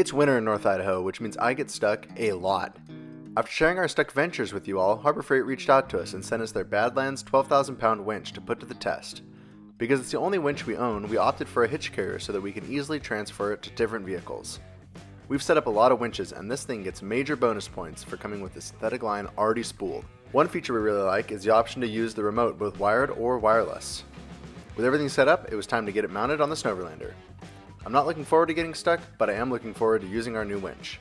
It's winter in North Idaho, which means I get stuck a lot. After sharing our stuck ventures with you all, Harbor Freight reached out to us and sent us their Badlands 12,000 pound winch to put to the test. Because it's the only winch we own, we opted for a hitch carrier so that we can easily transfer it to different vehicles. We've set up a lot of winches, and this thing gets major bonus points for coming with the synthetic line already spooled. One feature we really like is the option to use the remote both wired or wireless. With everything set up, it was time to get it mounted on the Snowverlander. I'm not looking forward to getting stuck, but I am looking forward to using our new winch.